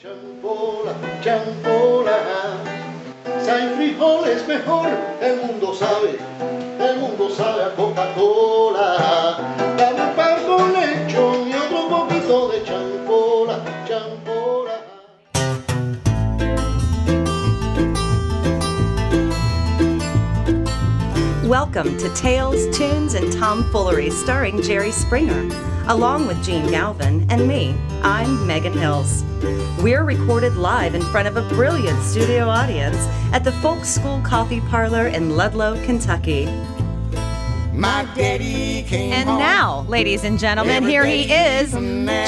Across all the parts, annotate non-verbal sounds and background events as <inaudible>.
Champola, champola, San frijol es mejor, el mundo sabe, el mundo sabe a Coca-Cola. Welcome to Tales, Tunes, and Tomfoolery starring Jerry Springer, along with Jene Galvin and me. I'm Megan Hils. We're recorded live in front of a brilliant studio audience at the Folk School Coffee Parlor in Ludlow, Kentucky. My daddy came And home. now, ladies and gentlemen, Every here he is.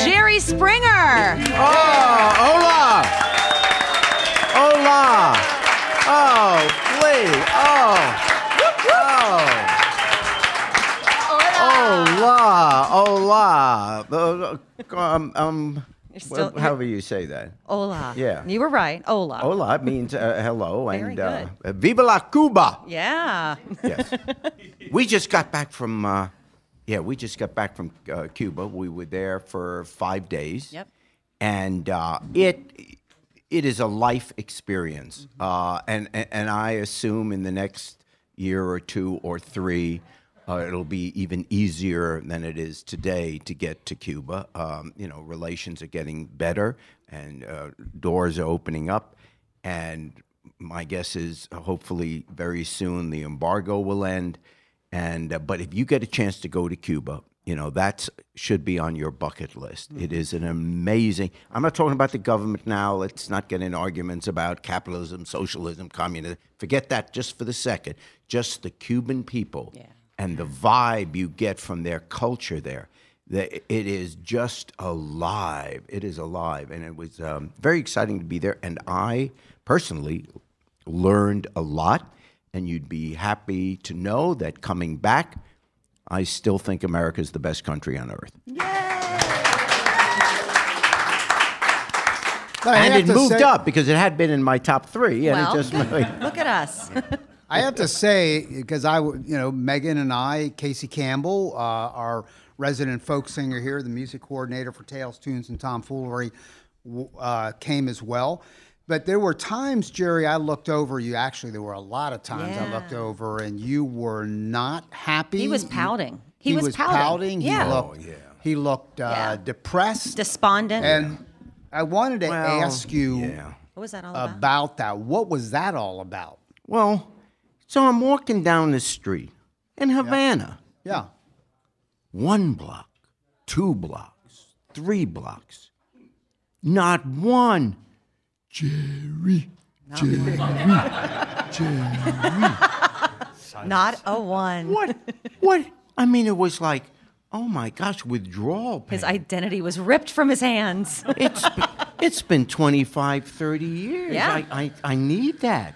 Jerry Springer. Oh, hola! Hola! Oh, please! Oh! Hola! Hola! Uh, um, um, You're still- well, however you say that. Hola. Yeah. You were right. Hola. Hola means uh, hello Very and uh, Viva la Cuba! Yeah. Yes. <laughs> we just got back from, uh, yeah, we just got back from uh, Cuba. We were there for five days. Yep. And uh, it it is a life experience. Uh, and, and and I assume in the next year or two or three, uh, it'll be even easier than it is today to get to Cuba. Um, you know, relations are getting better, and uh, doors are opening up, and my guess is uh, hopefully very soon the embargo will end. And uh, but if you get a chance to go to Cuba, you know that should be on your bucket list. It is an amazing. I'm not talking about the government now. Let's not get in arguments about capitalism, socialism, communism. Forget that just for the second. Just the Cuban people and the vibe you get from their culture there. The, it is just alive. It is alive, and it was um, very exciting to be there. And I personally learned a lot. And you'd be happy to know that coming back, I still think America is the best country on earth. But and it moved say- up because it had been in my top three, and Well, it just really. Look at us. I have to say, because I, w- you know, Megan and I, Casey Campbell, uh, our resident folk singer here, the music coordinator for Tales, Tunes, and Tomfoolery, w- uh, came as well. But there were times, Jerry, I looked over you. Actually, there were a lot of times I looked over, and you were not happy. He was pouting. He was pouting. He Yeah. looked, Oh, yeah. He looked uh, Yeah. depressed. Despondent. and I wanted to Well, ask you yeah. what was that all about? about that. What was that all about? Well, so I'm walking down the street in Havana, Yeah. one block, two blocks, three blocks, not one. Jerry, Jerry, Jerry. <laughs> Not a one. What? What? I mean, it was like, oh my gosh, withdrawal pain. His identity was ripped from his hands. <laughs> It's been, it's been 25, 30 years. Yeah. I, I, I need that.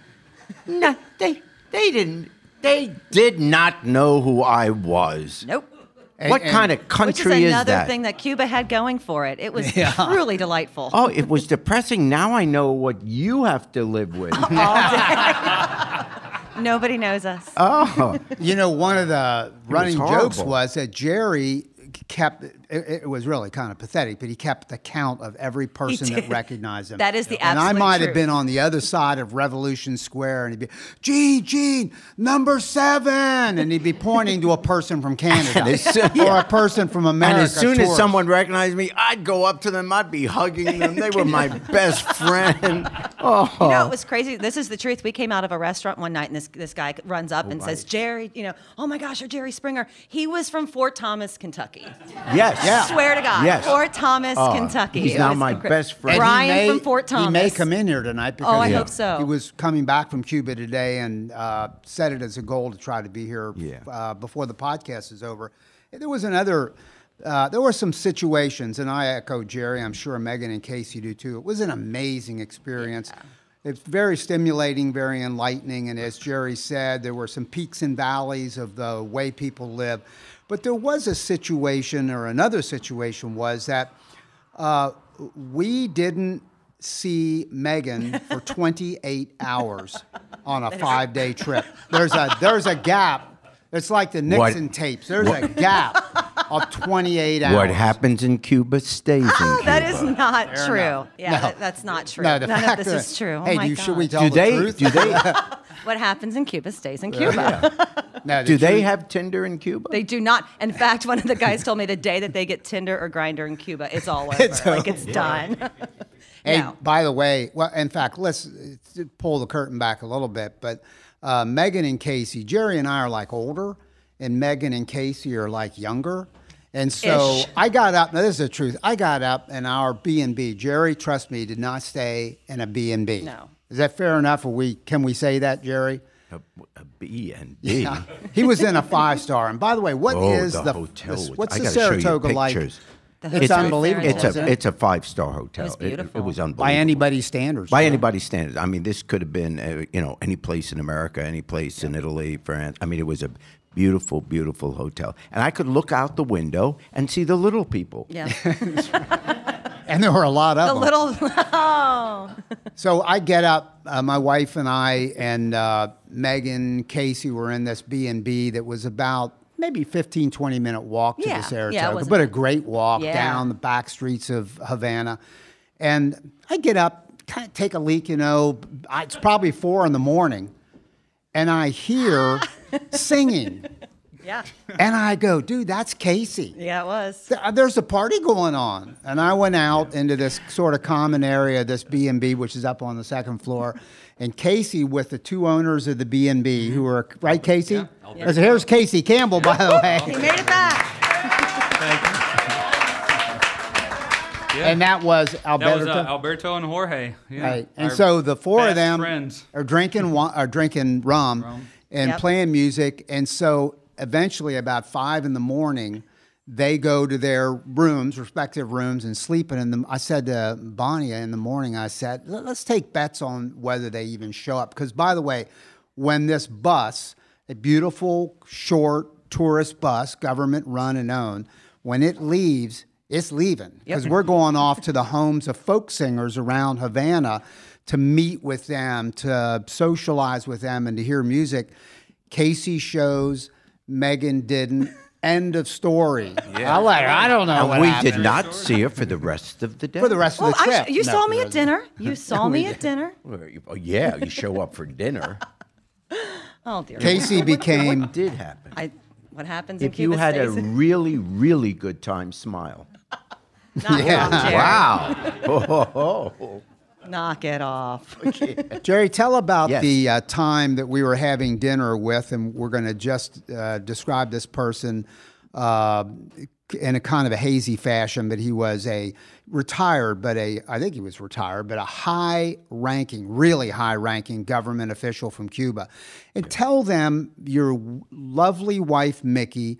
No, they they didn't they did not know who I was. nope. What and- kind of Which country is is, another that? thing that Cuba had going for it. It was <laughs> truly delightful. Oh, it was depressing. Now I know what you have to live with. <laughs> Nobody knows us. oh, You know, one of the running jokes was that Jerry kept it, it was really kind of pathetic, but he kept the count of every person that <laughs> recognized him. That is the And I absolute might have been on the other side of Revolution Square, and he'd be, Jene, Jene, number seven, and he'd be pointing to a person from Canada as soon- <laughs> or a person from America. and as soon as someone recognized me, I'd go up to them. I'd be hugging them. They were my <laughs> best friend. Oh, You know, oh. it was crazy. This is the truth. We came out of a restaurant one night, and this this guy runs up oh, and says, "Jerry, you know, oh my gosh, you're Jerry Springer. He was from Fort Thomas, Kentucky. Yes, Yeah. Swear to God, Yes. Fort Thomas, Oh, Kentucky. he's now my incre- best friend. And Brian he may, from Fort Thomas. He may come in here tonight because Oh, I he, hope so. he was coming back from Cuba today and uh, set it as a goal to try to be here Yeah. uh, before the podcast is over. There was another. Uh, there were some situations, and I echo Jerry. I'm sure Megan and Casey do too. It was an amazing experience. It's very stimulating, very enlightening, and as Jerry said, there were some peaks and valleys of the way people live. But there was a situation, or another situation, was that uh, we didn't see Megan for <laughs> 28 hours on a five day trip. There's a there's a gap. It's like the What- Nixon tapes. There's a <laughs> gap of 28 hours. What happens in Cuba stays in Cuba. That is not true. enough. Yeah, No. that- that's not true. No, the None of fact this that- is true. Oh Hey, my do you, should we tell Do the they? truth? Do they? <laughs> What happens in Cuba stays in Cuba. <laughs> No, the Do they truth- have Tinder in Cuba? They do not. In fact, one of the guys told me the day that they get Tinder or Grindr in Cuba, it's all over. It's like it's done. Hey, No. by the way, well, in fact, let's uh, pull the curtain back a little bit. But uh, Megan and Casey, Jerry and I are like older, and Megan and Casey are like younger. And so Ish. I got up. Now this is the truth. I got up in our B and B. Jerry, trust me, did not stay in a B and B. No. Is that fair enough? Or we can we say that, Jerry? a, a B and B. he was in a five star. And by the way, what Oh, is the the, hotel the- what's I the gotta show you Saratoga like? Pictures. The It's unbelievable. It's a it's a five star hotel. It- beautiful. It, was unbelievable. by anybody's standards. By right? anybody's standards. I mean, this could have been, uh, you know, any place in America, any place in Italy, France. I mean, it was a beautiful, beautiful hotel. And I could look out the window and see the little people. Yeah. <laughs> <laughs> And there were a lot of The them. little. <laughs> Oh. So I get up, uh, my wife and I and uh, Megan, Casey were in this B and B that was about maybe 15, 20 minute walk to Yeah, yeah, the Saratoga, wasn't but a great walk Yeah. down the back streets of Havana. And I get up, kind of take a leak, you know, it's probably four in the morning, and I hear <laughs> singing. Yeah. And I go, dude, that's Casey. Yeah, it was. Uh, There's a party going on, and I went out into this sort of common area, this B and B, which is up on the second floor, and Casey with the two owners of the B and B, who are right, Casey. Yeah. Here's- Here's Casey Campbell, by the He way, made it back. Yeah. and that was Alberto. that was uh, Alberto and Jorge. Yeah. Right, and Our so the four of them friends. are drinking are drinking rum, Rum. and Yep. playing music, and so eventually, about five in the morning, they go to their rooms, respective rooms, and sleeping in them. I said to Bonnie in the morning, I said, "Let- let's take bets on whether they even show up. Because by the way, when this bus, a beautiful short tourist bus, government run and owned, when it leaves, it's leaving because we're going off to the homes of folk singers around Havana to meet with them, to socialize with them, and to hear music. Casey shows, Megan didn't. End of story. <laughs> I let her. I don't know And what we happened. did not see her for the rest of the day. for the rest Well, of the trip. actually, you No, saw me at dinner. <laughs> You saw me at dinner. Oh, yeah, you show up for dinner. <laughs> Oh dear. Casey became. What did happen? I. What happens in If you Cuba had a stays in- really, really good time, smile. Knock it. Wow. Oh. Knock it off. <laughs> Jerry, tell about Yes. the uh, time that we were having dinner with, and we're going to just uh, describe this person uh, in a kind of a hazy fashion. But he was a retired, but a I think he was retired, but a high-ranking, really high-ranking government official from Cuba. And tell them your lovely wife Mickey.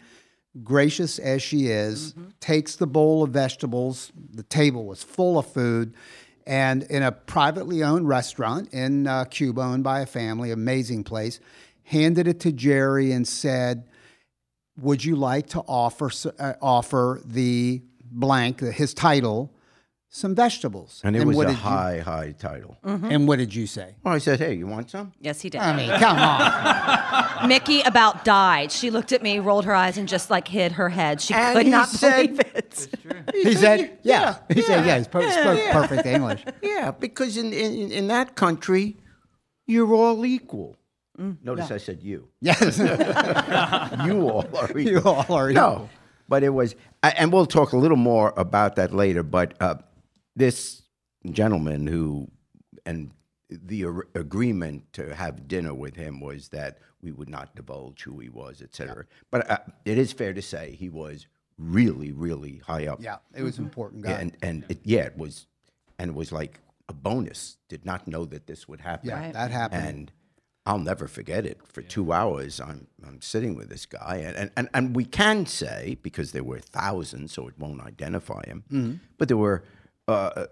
Gracious as she is, takes the bowl of vegetables. The table was full of food and in a privately owned restaurant in uh, Cuba, owned by a family, amazing place, handed it to Jerry and said, "Would you like to offer uh, offer the blank, his title, some vegetables?" And it was what a did you- high, high title. and what did you say? Well, I said, hey, you want some? Yes, he did. I mean, come on. <laughs> Mickey about died. She looked at me, rolled her eyes, and just like hid her head. She And could he not said- believe it. He said, "Yeah." He said, "Yeah." He spoke, spoke yeah. perfect English. Yeah, because in, in, in that country, you're all equal. Notice I said you. Yes. <laughs> You all are <laughs> equal. You all are No, but it was, and we'll talk a little more about that later. But uh, this gentleman who, and the ar- agreement to have dinner with him was that we would not divulge who he was, et cetera. But uh, it is fair to say he was really, really high up. yeah, it was an important guy. And and it, yeah, it was, and it was like a bonus. Did not know that this would happen. yeah, Right. that happened. And I'll never forget it. For two hours, I'm I'm sitting with this guy, and and, and, and we can say because there were thousands, so it won't identify him, Mm-hmm. but there were. Uh,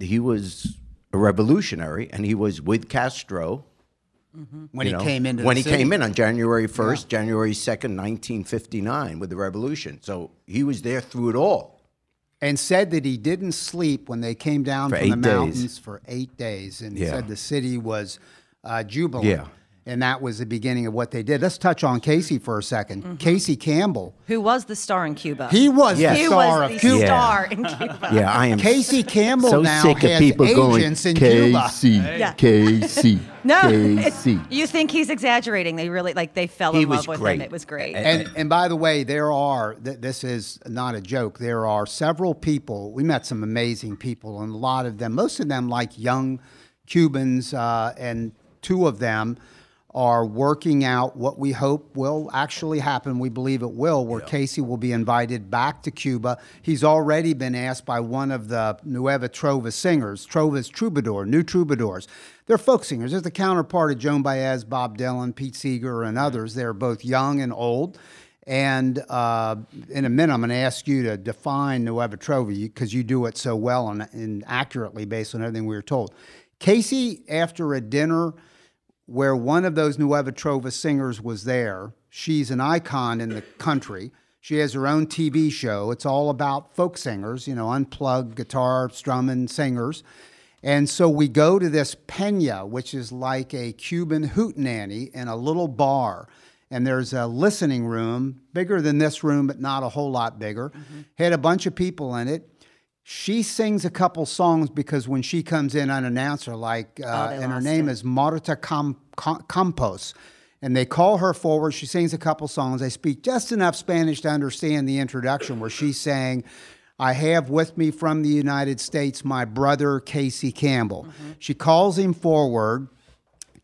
he was a revolutionary, and he was with Castro when he know, came into when he city. came in on January first, January second, nineteen fifty nine, with the revolution. So he was there through it all. and said that he didn't sleep when they came down For from the eight days. mountains for eight days, and Yeah. said the city was uh, jubilant. Yeah. And that was the beginning of what they did. Let's touch on Casey for a 2nd Casey Campbell. Who was the star in Cuba? He was Yes. the He star was of the Cuba. star in Cuba. Yeah, I am Casey Campbell so now sick of has people going agents in Cuba. Casey, Yeah. Casey, <laughs> No, it's- Casey. you think he's exaggerating? They really like they fell He in was love with great. him. It was great. And and by the way, there are th- this is not a joke. There are several people. We met some amazing people, and a lot of them, most of them, like young Cubans, uh, and two of them are working out what we hope will actually happen. We believe it will, where Casey will be invited back to Cuba. He's already been asked by one of the Nueva Trova singers, Trova's Troubadour, New Troubadours. They're folk singers. They're the counterpart of Joan Baez, Bob Dylan, Pete Seeger, and others. They're both young and old. And uh, in a minute, I'm going to ask you to define Nueva Trova because you do it so well and, and accurately based on everything we were told. Casey, after a dinner where one of those Nueva Trova singers was there. She's an icon in the country. She has her own TV show. It's all about folk singers, you know, unplugged guitar, strumming singers. And so we go to this Pena, which is like a Cuban hootenanny in a little bar. And there's a listening room, bigger than this room, but not a whole lot bigger. Mm-hmm. Had a bunch of people in it. She sings a couple songs because when she comes in unannounced, her like, uh, they and her name it. is Marta Cam- Campos. And they call her forward. She sings a couple songs. They speak just enough Spanish to understand the introduction, where she's saying, I have with me from the United States my brother, Casey Campbell. She calls him forward.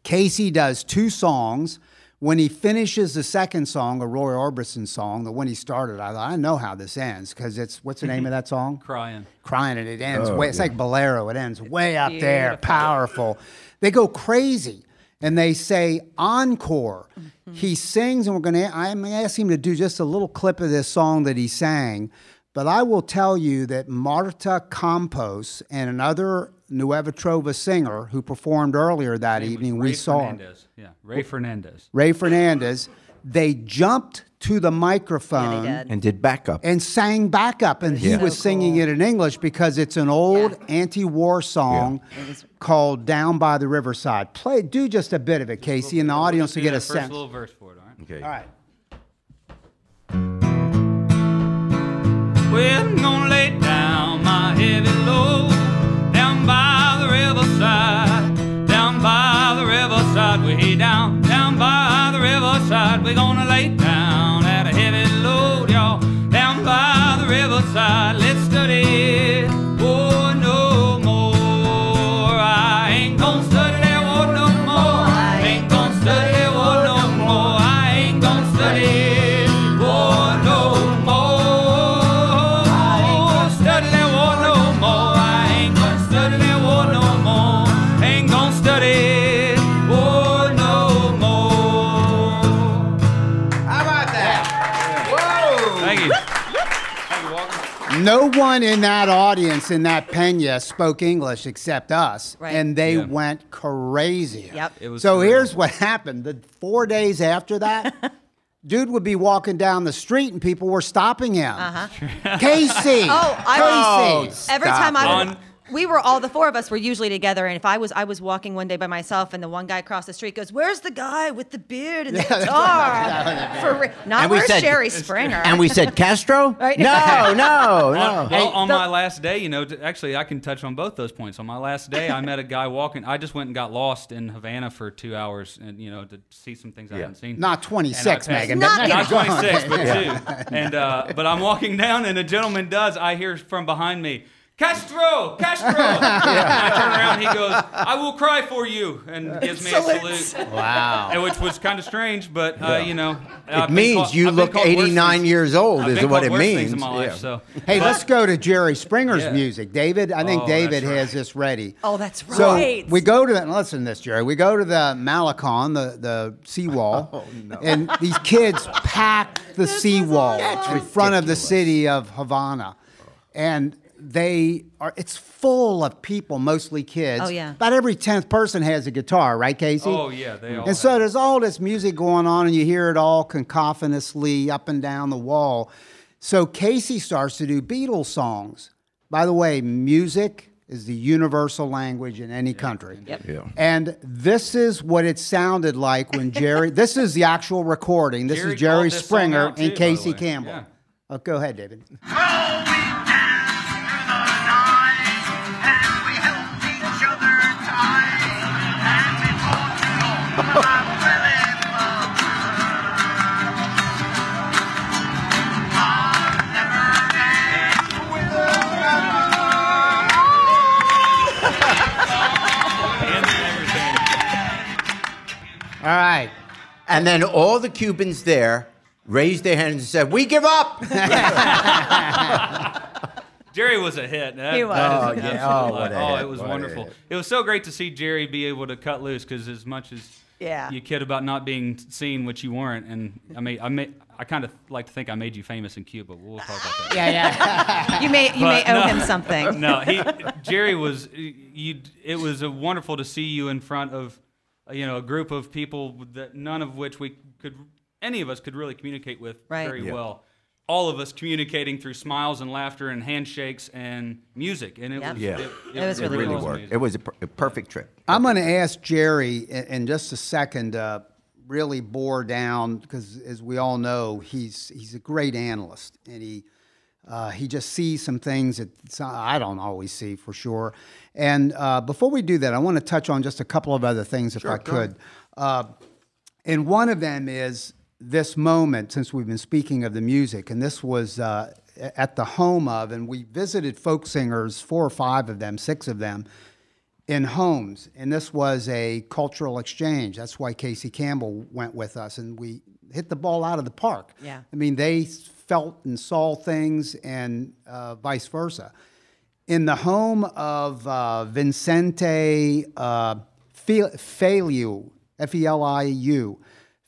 Casey does two songs. When he finishes the second song, a Roy Orbison song, the one he started, I thought, I know how this ends because it's what's the name of that song? <laughs> Crying. crying and it ends oh, way it's like bolero it ends way up there powerful. They go crazy and they say encore. Mm-hmm. He sings and we're going to i'm going to ask him to do just a little clip of this song that he sang but i will tell you that marta campos and another nueva trova singer who performed earlier that evening we Ray saw Fernandez. Yeah, Ray Fernandez. ray fernandez they jumped to the microphone did. and did backup. and sang backup, and he Yeah. was singing cool. it in English because it's an old Yeah. anti-war song called "Down by the Riverside." Play, do just a bit of it, Casey, and the audience to get a that first sense. little verse for it, all right? okay. All right. Well, I'm gonna lay down my heavy load down by the riverside, down by the riverside, way down, down by the riverside. We're gonna lay down at a heavy load, y'all, down by the riverside. Let's study, No one in that audience in that Pena spoke English except us, Right. and they Yeah. went crazy. Yep. It was so surreal. here's what happened: the four days after that. <laughs> Dude would be walking down the street and people were stopping him. Uh-huh. Casey. Oh, I Casey. Every time I it. would, we were all the four of us were usually together, and if I was I was walking one day by myself, and the one guy across the street goes, "Where's the guy with the beard and the <laughs> guitar?" For not And we where's said- Sherry Springer? And we said Castro? <laughs> Right. No, <laughs> no, On, no. well, on the- my last day, you know, actually, I can touch on both those points. On my last day, I met a guy walking. I just went and got lost in Havana for two hours, and you know, to see some things I hadn't seen. Not 26, Megan. Not. Not 26, but two. And uh, but I'm walking down, and a gentleman does. I hear from behind me. Castro, Castro. <laughs> And I turn around. He goes, "I will cry for you," and gives me a salute. Wow. And which was kind of strange, but uh, you know, It means you look 89 years old, is what it means. In my life, Yeah. so. Hey, let's go to Jerry Springer's Yeah. music. David, I think Oh, David that's has this ready. oh, that's right. So right. we go to the, listen to this, Jerry. We go to the Malecon, the, the seawall, <laughs> Oh, and these kids pack the seawall in front of the city of Havana. And they are, it's full of people, mostly kids. Oh, yeah. About every 10th person has a guitar, right, Casey? Oh yeah, they all. And so have- there's all this music going on, and you hear it all cacophonously up and down the wall. So Casey starts to do Beatles songs. By the way, music is the universal language in any country. Yep. Yeah. And this is what it sounded like when Jerry. <laughs> this is the actual recording. This Jerry is Jerry called this song Springer too, and Casey. Campbell. Yeah. Oh, go ahead, David. All right. And then all the Cubans there raised their hands and said, "We give up." <laughs> Jerry was a hit. That- He was. that is Oh, yeah. Oh, what a Oh, it was What wonderful. It was so great to see Jerry be able to cut loose because as much as Yeah. you kid about not being seen, which you weren't, and I mean, I made, I kind of like to think I made you famous in Cuba. We'll talk about that. Yeah, yeah. You may you may owe no. him something. <laughs> no, he Jerry was you. It was a wonderful to see you in front of you know a group of people that none of which we could any of us could really communicate with Right. very Yeah. well. All of us communicating through smiles and laughter and handshakes and music, and it Yep. was Yeah. it, It was It really really cool. worked. It was a, per- a perfect trip. I'm going to ask Jerry in, in just a second. Uh, really bore down because, as we all know, he's he's a great analyst, and he uh, he just sees some things that I don't always see for sure. And uh, before we do that, I want to touch on just a couple of other things, if I could. Uh, and one of them is this moment, since we've been speaking of the music, and this was uh, at the home of, and we visited folk singers, four or five of them, six of them, in homes. And this was a cultural exchange. That's why Casey Campbell went with us, and we hit the ball out of the park. Yeah. I mean, they felt and saw things, and uh, vice versa. In the home of uh, Vincente uh, Fe- Feliu, F E L I U,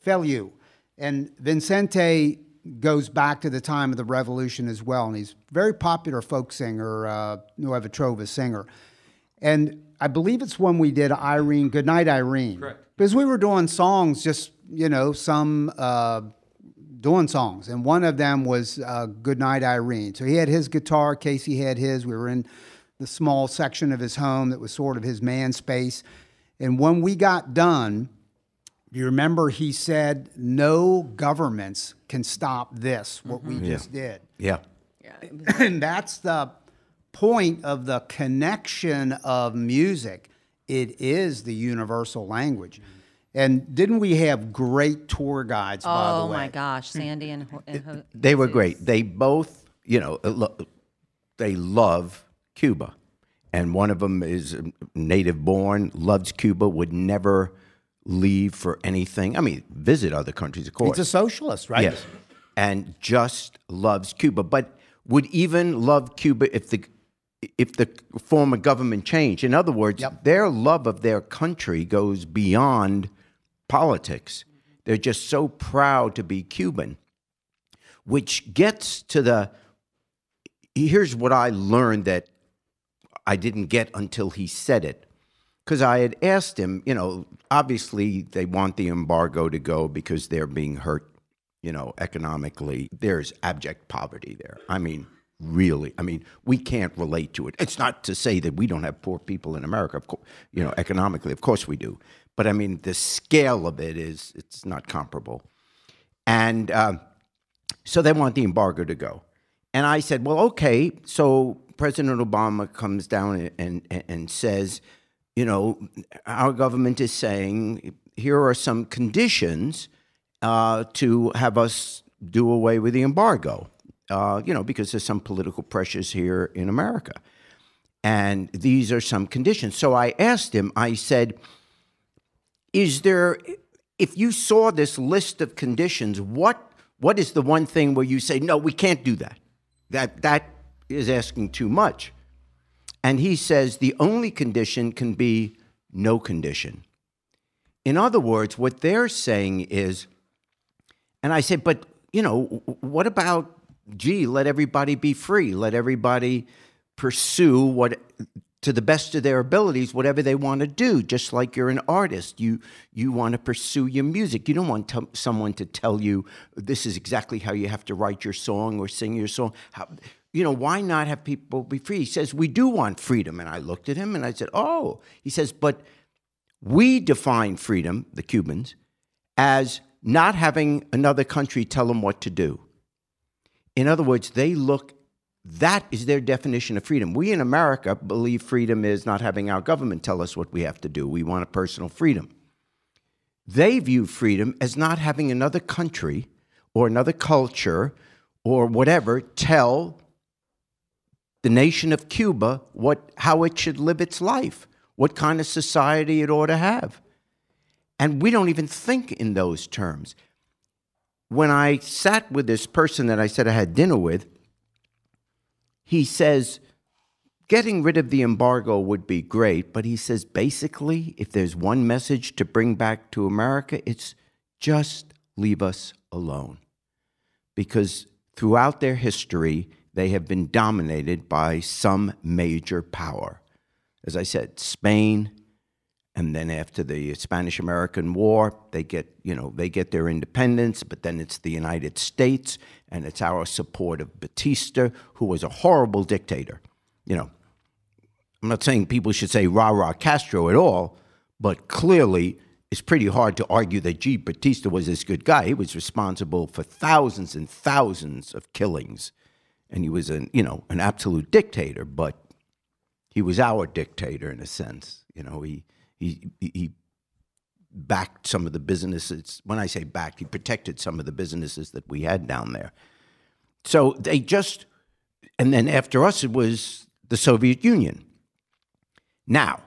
Feliu. And Vincente goes back to the time of the revolution as well, and he's a very popular folk singer, uh, Nueva Trova singer. And I believe it's when we did Irene, Goodnight Irene. Correct. Because we were doing songs, just, you know, some uh, doing songs. And one of them was uh, Goodnight Irene. So he had his guitar, Casey had his. We were in the small section of his home that was sort of his man space. And when we got done, you remember he said, no governments can stop this, what we just did Yeah. <clears throat> and that's the point of the connection of music. It is the universal language. And didn't we have great tour guides, by the Oh way? my gosh, Sandy and, Ho- and They were great. They both, you know, they love Cuba. And one of them is native born, loves Cuba, would never leave for anything. I mean, visit other countries, of course. He's a socialist, right? Yes. And just loves Cuba, but would even love Cuba if the if the form of government changed. In other words, Yep. their love of their country goes beyond politics. They're just so proud to be Cuban, which gets to the here's what I learned that I didn't get until he said it. Because I had asked him, you know, obviously they want the embargo to go because they're being hurt, you know, economically. There's abject poverty there. I mean, really. I mean, we can't relate to it. It's not to say that we don't have poor people in America, of course, you know, economically, of course we do. But I mean, the scale of it is, it's not comparable. And uh, so they want the embargo to go. And I said, well, okay. So President Obama comes down and, and, and says, you know, our government is saying here are some conditions uh, to have us do away with the embargo, uh, you know, because there's some political pressures here in America. And these are some conditions. So I asked him, I said, is there, if you saw this list of conditions, what, what is the one thing where you say, no, we can't do that? That, that is asking too much. And he says the only condition can be no condition. In other words, what they're saying is, and I said, but, you know, what about, gee, let everybody be free, let everybody pursue what, to the best of their abilities, whatever they want to do. Just like you're an artist, you you want to pursue your music. You don't want to, someone to tell you this is exactly how you have to write your song or sing your song. How, you know, why not have people be free? He says, we do want freedom. And I looked at him and I said, oh. He says, but we define freedom, the Cubans, as not having another country tell them what to do. In other words, they look, that is their definition of freedom. We in America believe freedom is not having our government tell us what we have to do. We want a personal freedom. They view freedom as not having another country or another culture or whatever tell the nation of Cuba what, how it should live its life, what kind of society it ought to have. And we don't even think in those terms. When I sat with this person that I said I had dinner with, he says, getting rid of the embargo would be great, but he says basically, if there's one message to bring back to America, it's just leave us alone. Because throughout their history, they have been dominated by some major power. As I said, Spain, and then after the Spanish American War, they get, you know, they get their independence, but then it's the United States, and it's our support of Batista, who was a horrible dictator. You know, I'm not saying people should say rah rah Castro at all, but clearly it's pretty hard to argue that G. Batista was this good guy. He was responsible for thousands and thousands of killings, and he was an you know an absolute dictator. But he was our dictator in a sense. You know, he he he backed some of the businesses. When I say backed, he protected some of the businesses that we had down there. So they just, and then after us, it was the Soviet Union. Now,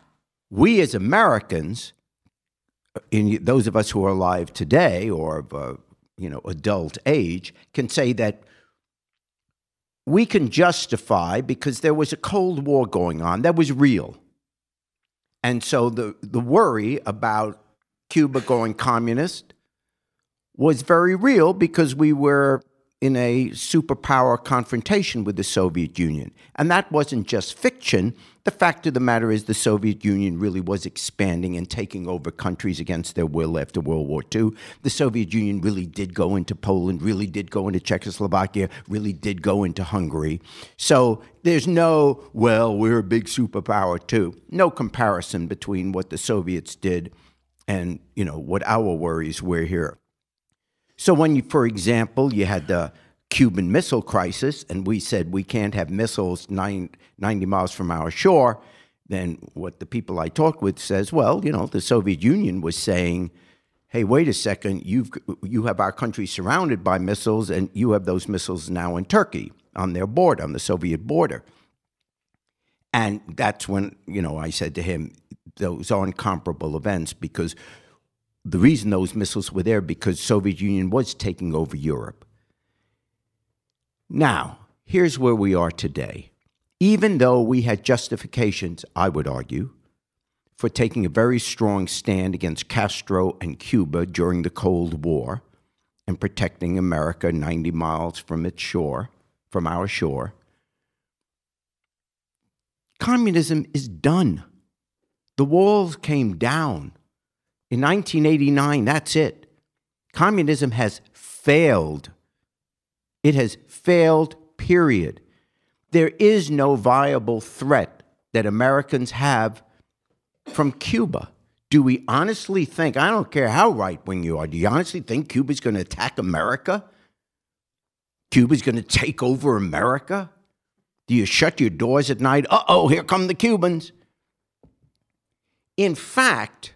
we as Americans in those of us who are alive today or of uh, you know adult age can say that we can justify because there was a cold war going on that was real and so the the worry about cuba going communist was very real because we were in a superpower confrontation with the Soviet Union. And that wasn't just fiction. The fact of the matter is, the Soviet Union really was expanding and taking over countries against their will after World War II. The Soviet Union really did go into Poland, really did go into Czechoslovakia, really did go into Hungary. So there's no, well, we're a big superpower too. No comparison between what the Soviets did and, you know, what our worries were here. So when you, for example, you had the Cuban Missile Crisis, and we said we can't have missiles nine, 90 miles from our shore, then what the people I talked with says, well, you know, the Soviet Union was saying, hey, wait a second, you've, you have our country surrounded by missiles, and you have those missiles now in Turkey on their border, on the Soviet border. And that's when, you know, I said to him, those are incomparable events because the reason those missiles were there because Soviet Union was taking over Europe. Now, here's where we are today. Even though we had justifications, I would argue, for taking a very strong stand against Castro and Cuba during the Cold War and protecting America 90 miles from its shore, from our shore, communism is done. The walls came down. In 1989, that's it. Communism has failed. It has failed, period. There is no viable threat that Americans have from Cuba. Do we honestly think, I don't care how right wing you are, do you honestly think Cuba's going to attack America? Cuba's going to take over America? Do you shut your doors at night? Uh oh, here come the Cubans. In fact,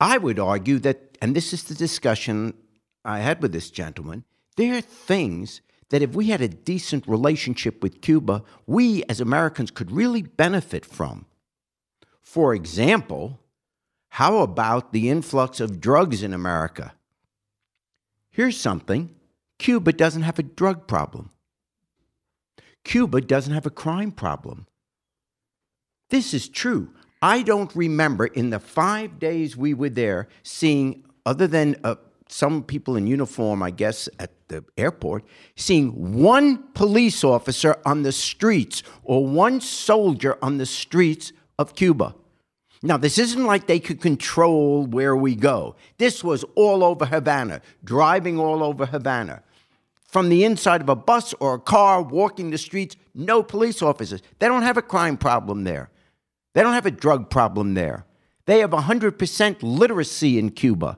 I would argue that, and this is the discussion I had with this gentleman, there are things that if we had a decent relationship with Cuba, we as Americans could really benefit from. For example, how about the influx of drugs in America? Here's something Cuba doesn't have a drug problem. Cuba doesn't have a crime problem. This is true. I don't remember in the five days we were there seeing, other than uh, some people in uniform, I guess, at the airport, seeing one police officer on the streets or one soldier on the streets of Cuba. Now, this isn't like they could control where we go. This was all over Havana, driving all over Havana. from the inside of a bus or a car, walking the streets, no police officers. They don't have a crime problem there. They don't have a drug problem there. They have 100% literacy in Cuba.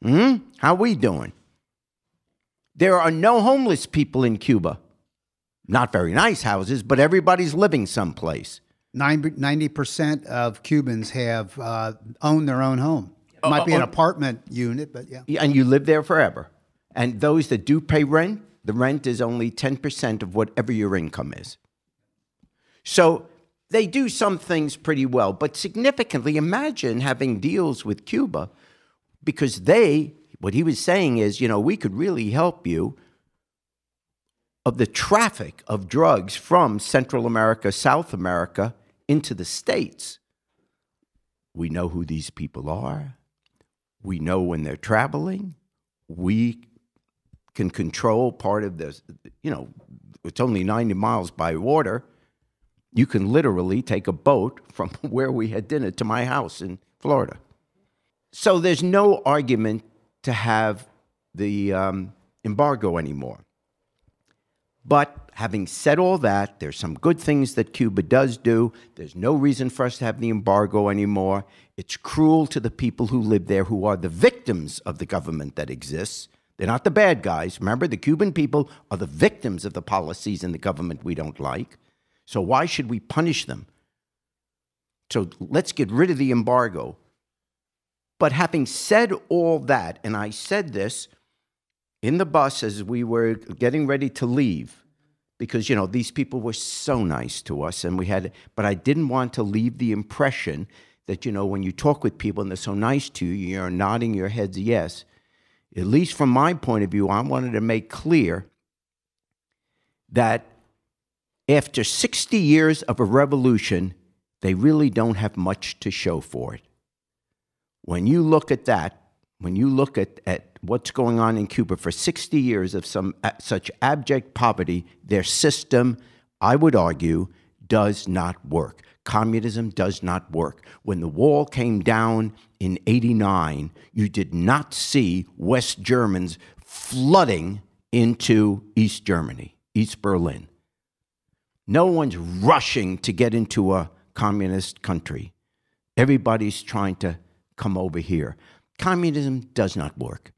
Hmm? How we doing? There are no homeless people in Cuba. Not very nice houses, but everybody's living someplace. 90% of Cubans have uh, own their own home. It might be an oh. apartment unit, but yeah. Yeah, And you live there forever. And those that do pay rent, the rent is only 10% of whatever your income is. So they do some things pretty well, but significantly, imagine having deals with Cuba because they, what he was saying is, you know, we could really help you of the traffic of drugs from Central America, South America into the States. We know who these people are. We know when they're traveling. We can control part of this. You know, it's only 90 miles by water. You can literally take a boat from <laughs> where we had dinner to my house in Florida. So there's no argument to have the um, embargo anymore. But having said all that, there's some good things that Cuba does do. There's no reason for us to have the embargo anymore. It's cruel to the people who live there, who are the victims of the government that exists. They're not the bad guys. Remember, the Cuban people are the victims of the policies in the government we don't like. So why should we punish them? So let's get rid of the embargo. But having said all that, and I said this in the bus as we were getting ready to leave, because you know these people were so nice to us, and we had, but I didn't want to leave the impression that you know when you talk with people and they're so nice to you, you're nodding your heads yes. At least from my point of view, I wanted to make clear that after 60 years of a revolution, they really don't have much to show for it. When you look at that, when you look at, at what's going on in Cuba for 60 years of some uh, such abject poverty, their system, I would argue, does not work. Communism does not work. When the wall came down in 89, you did not see West Germans flooding into East Germany, East Berlin. No one's rushing to get into a communist country. Everybody's trying to come over here. Communism does not work.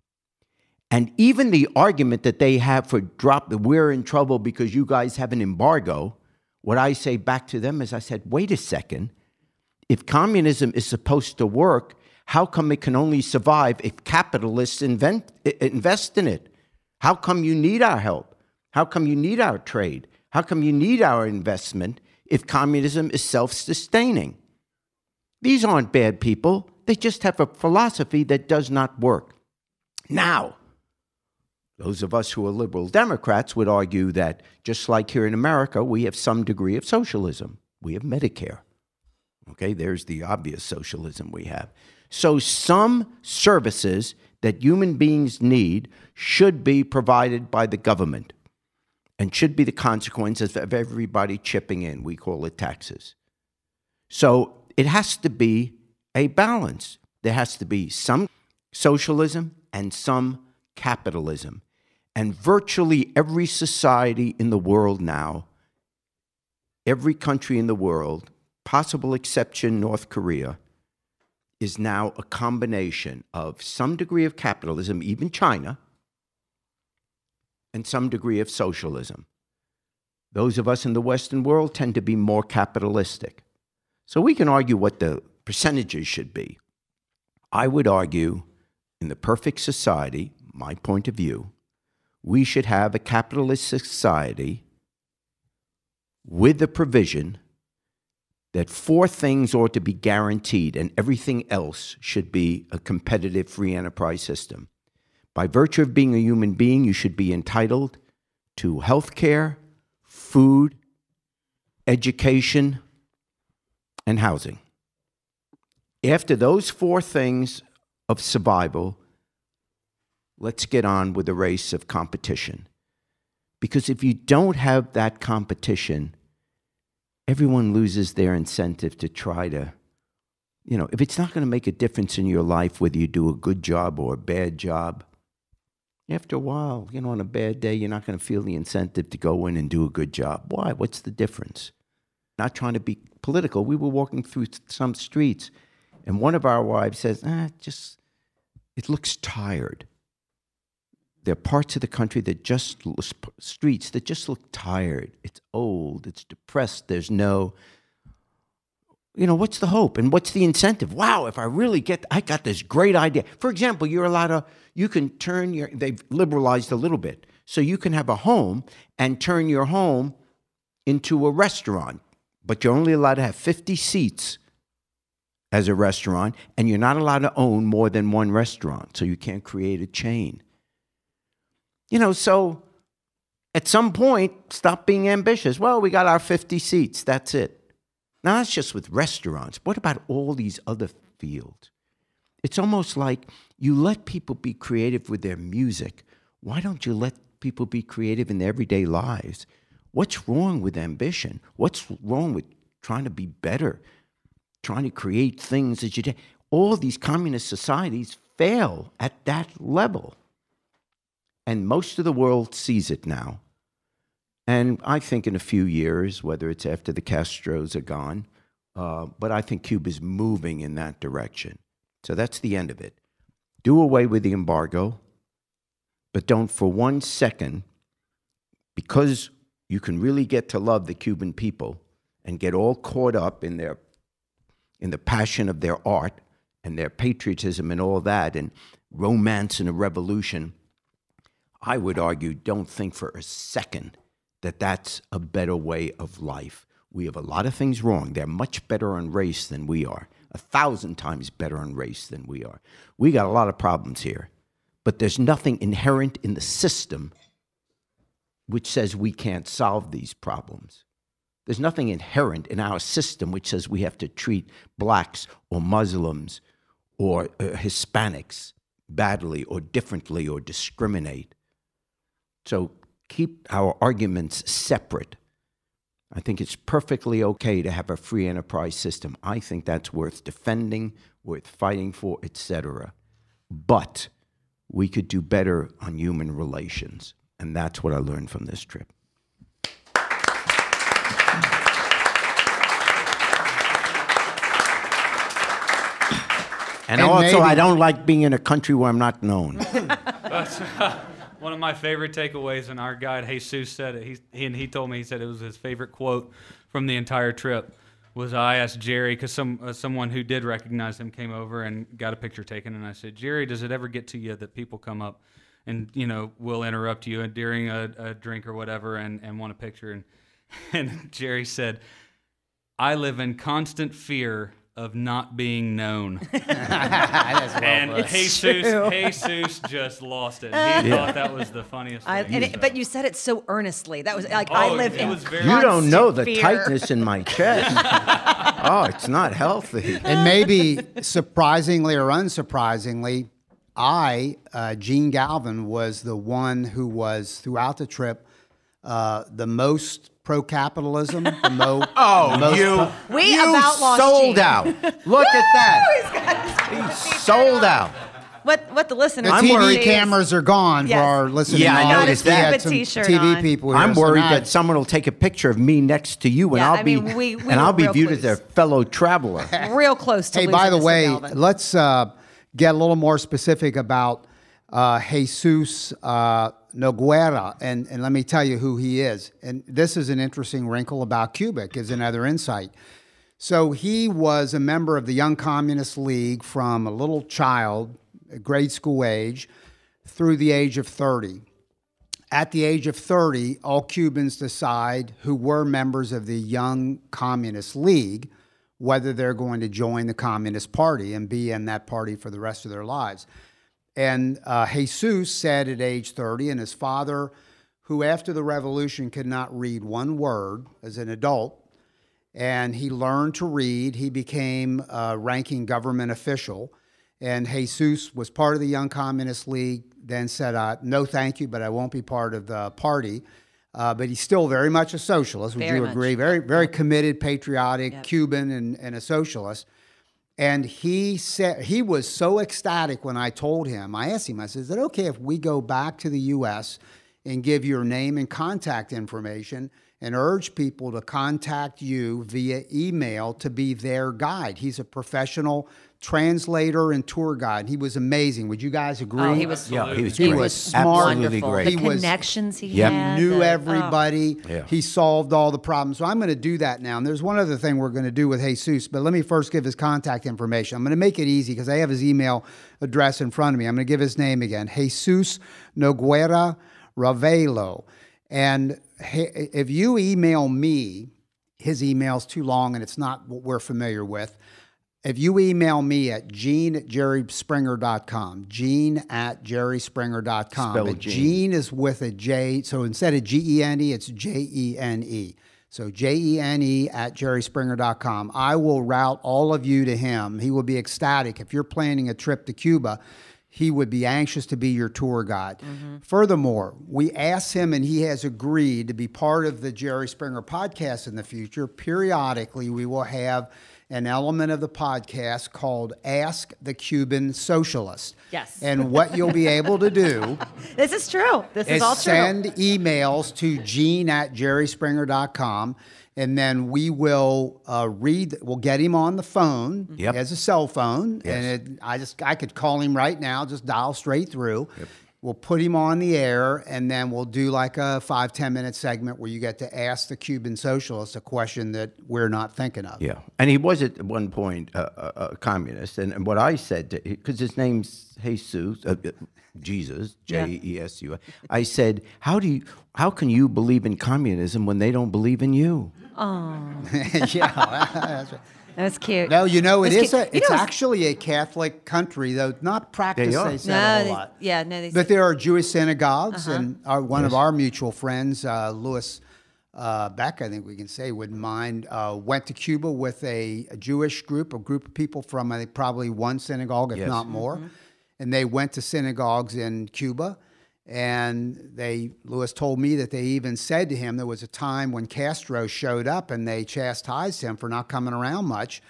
And even the argument that they have for drop that we're in trouble because you guys have an embargo, what I say back to them is I said, wait a second. If communism is supposed to work, how come it can only survive if capitalists invent, invest in it? How come you need our help? How come you need our trade? How come you need our investment if communism is self sustaining? These aren't bad people. They just have a philosophy that does not work. Now, those of us who are liberal Democrats would argue that just like here in America, we have some degree of socialism. We have Medicare. Okay, there's the obvious socialism we have. So, some services that human beings need should be provided by the government and should be the consequences of everybody chipping in. We call it taxes. So, it has to be a balance. There has to be some socialism and some capitalism. And virtually every society in the world now, every country in the world, possible exception North Korea, is now a combination of some degree of capitalism, even China, and some degree of socialism. Those of us in the Western world tend to be more capitalistic. So we can argue what the percentages should be. I would argue, in the perfect society, my point of view, we should have a capitalist society with the provision that four things ought to be guaranteed and everything else should be a competitive free enterprise system. By virtue of being a human being, you should be entitled to health care, food, education, and housing. After those four things of survival, let's get on with the race of competition. Because if you don't have that competition, everyone loses their incentive to try to, you know, if it's not going to make a difference in your life whether you do a good job or a bad job, After a while, you know, on a bad day, you're not going to feel the incentive to go in and do a good job. Why? What's the difference? Not trying to be political. We were walking through some streets, and one of our wives says, ah, just, it looks tired. There are parts of the country that just, streets that just look tired. It's old, it's depressed, there's no, you know, what's the hope and what's the incentive? Wow, if I really get, I got this great idea. For example, you're allowed to, you can turn your, they've liberalized a little bit. So you can have a home and turn your home into a restaurant, but you're only allowed to have 50 seats as a restaurant, and you're not allowed to own more than one restaurant. So you can't create a chain. You know, so at some point, stop being ambitious. Well, we got our 50 seats, that's it. Now, that's just with restaurants. What about all these other fields? It's almost like you let people be creative with their music. Why don't you let people be creative in their everyday lives? What's wrong with ambition? What's wrong with trying to be better, trying to create things that you do? All these communist societies fail at that level. And most of the world sees it now. And I think in a few years, whether it's after the Castros are gone, uh, but I think Cuba's moving in that direction. So that's the end of it. Do away with the embargo, but don't for one second, because you can really get to love the Cuban people and get all caught up in their in the passion of their art and their patriotism and all that and romance and a revolution. I would argue, don't think for a second that that's a better way of life. We have a lot of things wrong. They're much better on race than we are, a thousand times better on race than we are. We got a lot of problems here, but there's nothing inherent in the system which says we can't solve these problems. There's nothing inherent in our system which says we have to treat blacks or Muslims or uh, Hispanics badly or differently or discriminate. So keep our arguments separate. I think it's perfectly okay to have a free enterprise system. I think that's worth defending, worth fighting for, etc. But we could do better on human relations, and that's what I learned from this trip. And, and also, maybe, I don't like being in a country where I'm not known. <laughs> <laughs> one of my favorite takeaways, and our guide Jesus said it. He, he and he told me he said it was his favorite quote from the entire trip. Was I asked Jerry because some uh, someone who did recognize him came over and got a picture taken, and I said, Jerry, does it ever get to you that people come up and you know will interrupt you during a, a drink or whatever and, and want a picture? And <laughs> and Jerry said, I live in constant fear of not being known. <laughs> and Jesus, Jesus just lost it. He yeah. thought that was the funniest I, thing. It, but you said it so earnestly. That was like oh, I live in. you don't know the fear. tightness in my <laughs> chest. oh, it's not healthy. And maybe surprisingly or unsurprisingly, I, uh, Jene Galvin, was the one who was throughout the trip uh, the most pro-capitalism. The <laughs> mo- oh, the you, pro- we you about sold Jene. out. <laughs> Look at that. He's sold out. What what the listeners? The TV cameras are gone yes. for our listeners. Yeah, I noticed that. TV on. people. Here, I'm worried that someone will take a picture of me next to you, and yeah, I'll I be we, we and I'll be viewed close. as a fellow traveler. <laughs> real close to. Hey, by the way, let's uh, get a little more specific about uh, Jesus uh, Noguera, and, and let me tell you who he is. And this is an interesting wrinkle about Cubic, is another insight. So he was a member of the Young Communist League from a little child, grade school age, through the age of 30. At the age of 30, all Cubans decide who were members of the Young Communist League whether they're going to join the Communist Party and be in that party for the rest of their lives. And uh, Jesus said at age 30, and his father, who after the revolution could not read one word as an adult, and he learned to read, he became a ranking government official. And Jesus was part of the Young Communist League, then said, uh, No, thank you, but I won't be part of the party. Uh, but he's still very much a socialist. Would very you agree? Very, very committed, patriotic yep. Cuban, and, and a socialist. And he said he was so ecstatic when I told him. I asked him. I said, "Is it okay if we go back to the U.S. and give your name and contact information and urge people to contact you via email to be their guide?" He's a professional translator and tour guide. He was amazing. Would you guys oh, agree? Oh, he was. Yeah, he was He was smart. Absolutely great. The He was- connections he Yep. had. knew the- oh. everybody. Yeah. He solved all the problems. So I'm going to do that now. And there's one other thing we're going to do with Jesus, but let me first give his contact information. I'm going to make it easy because I have his email address in front of me. I'm going to give his name again Jesus Noguera Ravelo. And if you email me, his email's too long and it's not what we're familiar with. If you email me at gene at jerryspringer.com, gene at jerryspringer.com, Spell but Jene. Jene is with a J, so instead of G E N E, it's J E N E. So J E N E at jerryspringer.com. I will route all of you to him. He will be ecstatic. If you're planning a trip to Cuba, he would be anxious to be your tour guide. Mm-hmm. Furthermore, we asked him and he has agreed to be part of the Jerry Springer podcast in the future. Periodically, we will have an element of the podcast called Ask the Cuban Socialist. Yes. And what you'll be able to do <laughs> This is true. This is is all true. send emails to gene at jerryspringer.com and then we will uh, read we'll get him on the phone Yep. as a cell phone Yes. and it, i just i could call him right now just dial straight through we'll put him on the air and then we'll do like a five ten minute segment where you get to ask the cuban socialist a question that we're not thinking of Yeah, and he was at one point a, a, communist, and, and what I said because his name's Jesus, uh, uh, Jesus, J E S U. I said, how do you, how can you believe in communism when they don't believe in you? Oh. <laughs> yeah <laughs> that's right. That's cute. no you know it That's is cute. a, You it's know, it's- actually a catholic country though not practice are. they said No, a they- whole lot yeah, no, they But there are Jewish synagogues, and our, one of our mutual friends, uh, Louis uh, Beck, I think we can say, wouldn't mind, uh, went to Cuba with a, a Jewish group, a group of people from I think probably one synagogue, if Yes. not more, and they went to synagogues in Cuba. And they, Lewis told me that they even said to him there was a time when Castro showed up and they chastised him for not coming around much.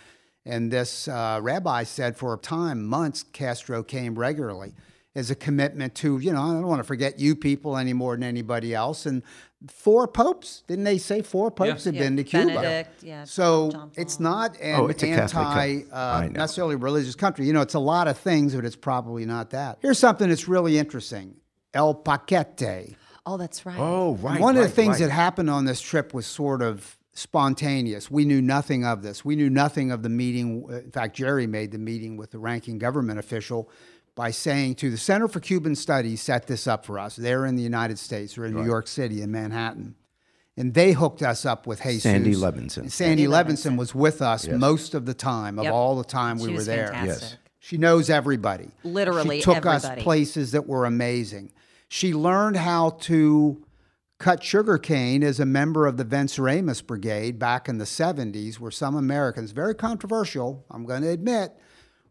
And this uh, rabbi said for a time, months, Castro came regularly as a commitment to, you know, I don't want to forget you people any more than anybody else. And four popes, didn't they say four popes had Yeah, been to Cuba? Benedict, yeah, So it's not an Oh, it's a Catholic anti, country. uh, I know. necessarily religious country. You know, it's a lot of things, but it's probably not that. Here's something that's really interesting El Paquete. Oh, that's right. Oh, right. One of the things right. that happened on this trip was sort of spontaneous. We knew nothing of this. We knew nothing of the meeting. In fact, Jerry made the meeting with the ranking government official by saying to the Center for Cuban Studies set this up for us. They're in the United States or in New York City in Manhattan. And they hooked us up with Jesus. Sandy Levinson. And Sandy, Sandy Levinson Levinson. was with us most of the time, of Yep. all the time we She were there. fantastic. Yes. She knows everybody. Literally she took us places that were amazing. She learned how to cut sugarcane as a member of the Venceremos Brigade back in the 70s, where some Americans, very controversial, I'm going to admit,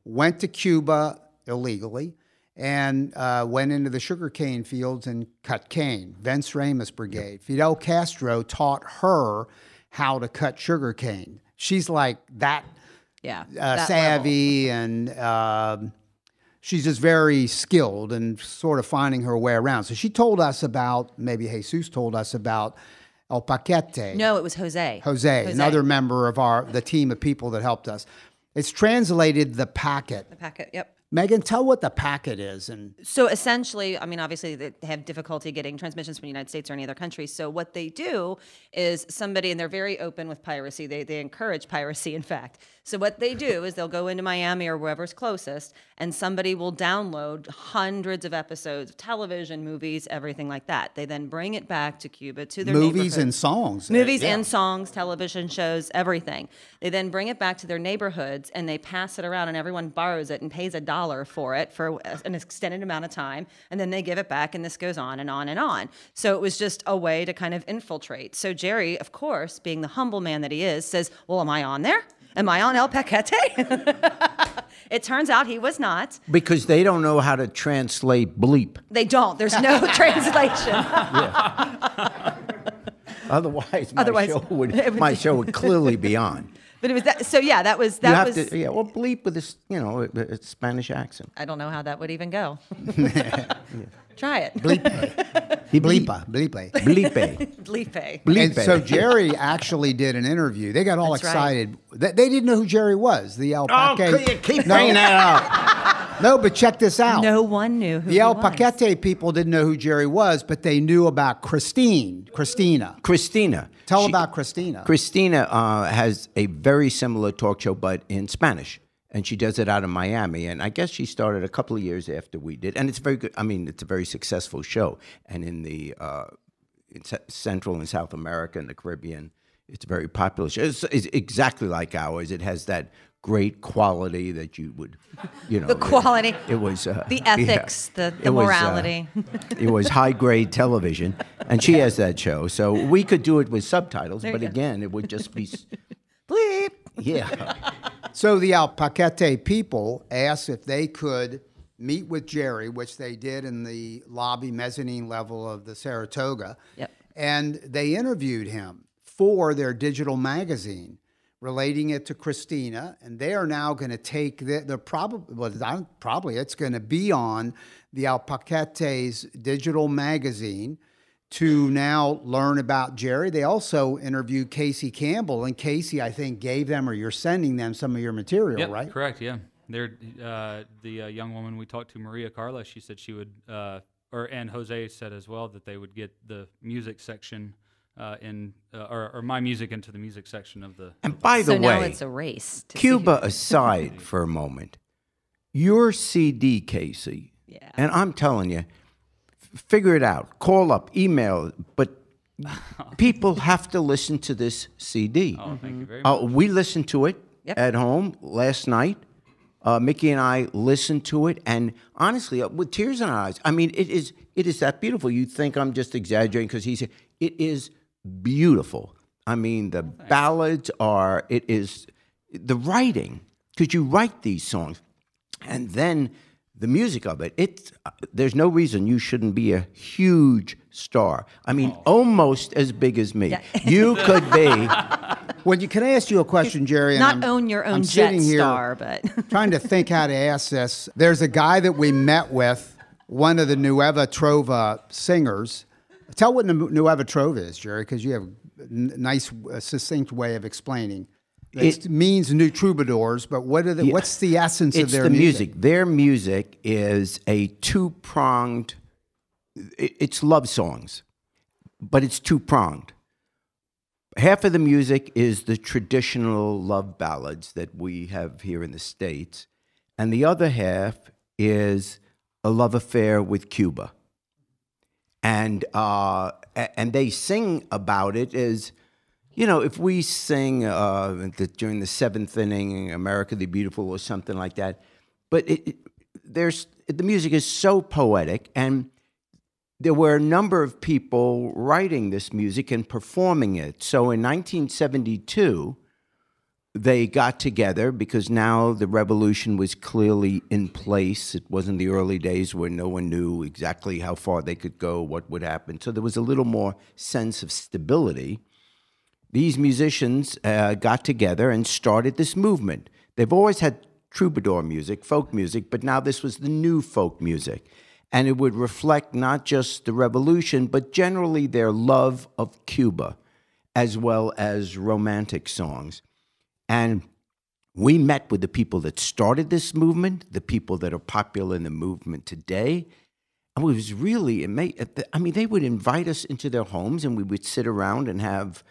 went to Cuba illegally and uh, went into the sugarcane fields and cut cane. Venceremos Brigade. Fidel Castro taught her how to cut sugarcane. She's like that Yeah. uh, that level. savvy and um she's just very skilled and sort of finding her way around. So she told us about, maybe Jesus told us about El Paquete. No, it was Jose. Jose, another member of our the team of people that helped us. It's translated the packet. The packet. Yep. Megan, tell what the packet is and So essentially, I mean, obviously they have difficulty getting transmissions from the United States or any other country. So what they do is somebody, and they're very open with piracy. They, they encourage piracy, in fact. So what they do is they'll go into Miami or wherever's closest, and somebody will download hundreds of episodes of television, movies, everything like that. They then bring it back to Cuba to their movies and songs. Movies Yeah. and songs, television shows, everything. They then bring it back to their neighborhoods and they pass it around, and everyone borrows it and pays a dollar for it for an extended amount of time. And then they give it back, and this goes on and on and on. So it was just a way to kind of infiltrate. So Jerry, of course, being the humble man that he is, says, Well, am I on there? Am I on El Paquete? <laughs> it turns out he was not. Because they don't know how to translate bleep. They don't. There's no <laughs> translation. Otherwise, my Otherwise, show would would my show would clearly be on. <laughs> But it was that. So yeah, that was you that have was. to, yeah, well, bleep with this, you know, a, a Spanish accent. I don't know how that would even go. Try it. <laughs> He Bleepa, bleepa. Bleepe. Bleepe. And so Jerry actually did an interview. They got all That's right. excited. They, they didn't know who Jerry was. The El Oh, keep, keep no, bringing that up. <laughs> no, but check this out. No one knew who The El. Paquete people didn't know who Jerry was, but they knew about Christine, Christina. Christina. Tell She- about Christina. Christina uh, has a very similar talk show, but in Spanish. And she does it out of Miami. And I guess she started a couple of years after we did. And it's very good. I mean, it's a very successful show. And in the uh, in C- Central and South America and the Caribbean, it's a very popular show. It's, it's exactly like ours. It has that great quality that you would, you know. The quality. It, was. Uh, The yeah. ethics, the- the It was, uh, morality. <laughs> it was high grade television. And she has that show. So we could do it with subtitles, There but again, it would just be. <laughs> Bleep. Yeah. So the El Paquete people asked if they could meet with Jerry, which they did in the lobby mezzanine level of the Saratoga. Yep. And they interviewed him for their digital magazine, relating it to Christina. And they are now going to take the, the probably, well, probably it's going to be on the El Paquete's digital magazine to now learn about Jerry. They also interviewed Casey Campbell, and Casey, I think, gave them or you're sending them some of your material, Yep, right? correct. Yeah, they're uh, the uh, young woman we talked to, Maria Carla. She said she would, uh, or and Jose said as well that they would get the music section uh, in, uh, or, or my music into the music section of the. And by the So now way, it's a race. To Cuba aside for a moment, your CD, Casey, Yeah. and I'm telling you, f- figure it out. Call up, email, but <laughs> people have to listen to this CD. Oh, thank you very much. Uh, we listened to it Yep. at home last night. Uh, Mickey and I listened to it, and honestly, uh, with tears in our eyes. I mean, it is it is that beautiful. You think I'm just exaggerating because he's it is beautiful. I mean, the ballads are it is the writing because you write these songs, and then the music of it. It's uh, there's no reason you shouldn't be a huge star. I mean, almost as big as me. You <laughs> could be. Well, you can I ask you a question, Jerry? and Not I'm- own your own I'm jet sitting here star, but <laughs> trying to think how to ask this. There's a guy that we met with, one of the Nueva Trova singers. Tell what Nu- Nueva Trova is, Jerry, because you have a n- nice, uh, succinct way of explaining. It, It- means new troubadours, but what are the, Yeah. what's the essence of it's their the music? music. Their music is a two pronged. It's love songs, but it's two pronged. Half of the music is the traditional love ballads that we have here in the states, and the other half is a love affair with Cuba. And uh, and they sing about it as you know, if we sing uh, the, during the seventh inning, "America the Beautiful" or something like that, but it, it, there's the music is so poetic, and there were a number of people writing this music and performing it. So in 1972, they got together because now the revolution was clearly in place. It wasn't the early days where no one knew exactly how far they could go, what would happen. So there was a little more sense of stability these musicians uh, got together and started this movement. They've always had troubadour music, folk music, but now this was the new folk music. And it would reflect not just the revolution, but generally their love of Cuba, as well as romantic songs. And we met with the people that started this movement, the people that are popular in the movement today. And it was really. I mean, they would invite us into their homes and we would sit around and have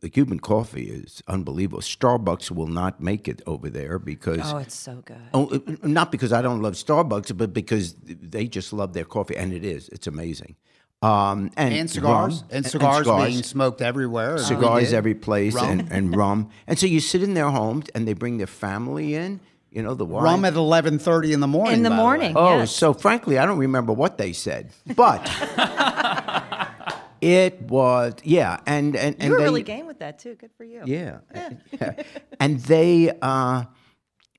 the Cuban coffee is unbelievable. Starbucks will not make it over there because oh, it's so good. oh, uh, not because I don't love Starbucks, but because they just love their coffee, and it is. It's amazing. Um, and, and cigars, rum, and cigars being smoked everywhere. cigars every place, Rum. and, and rum. And so you sit in their homes, and they bring their family in. You know the wine. Rum at eleven thirty in the morning. In the by way. morning. Oh, yes. so frankly, I don't remember what they said, but <laughs> it was yeah, and and and you were they, really game with that too. Good for you. Yeah. yeah. and they uh,